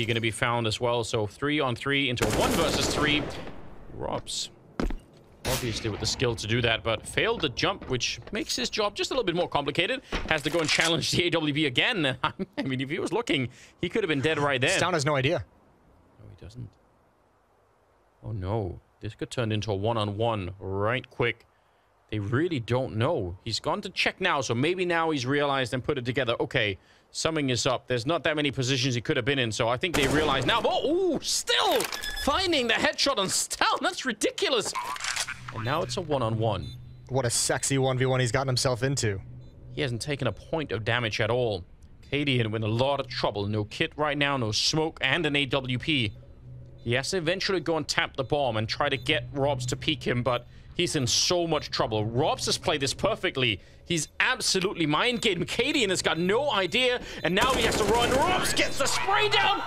AWP going to be found as well. So three on three into one versus three. ropz obviously with the skill to do that, but failed the jump, which makes his job just a little bit more complicated. Has to go and challenge the AWP again. I mean, if he was looking, he could have been dead right there. Stavn has no idea. No, he doesn't. Oh no, this could turn into a one-on-one -on -one right quick. They really don't know. He's gone to check now, so maybe now he's realized and put it together. Okay, something is up. There's not that many positions he could have been in, so I think they realize now. Oh, ooh, still finding the headshot on Stavn. That's ridiculous. And now it's a one-on-one. -on -one. What a sexy 1v1 he's gotten himself into. He hasn't taken a point of damage at all. Cadian in a lot of trouble. No kit right now, no smoke, and an AWP. He has to eventually go and tap the bomb and try to get ropz to peek him, but he's in so much trouble. ropz has played this perfectly. He's absolutely mind game. Cadian has got no idea, and now he has to run. ropz gets the spray down,